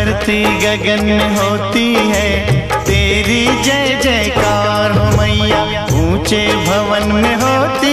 धरती गगन होती है। तेरी जय जयकार हो मैया ऊँचे भवन में होती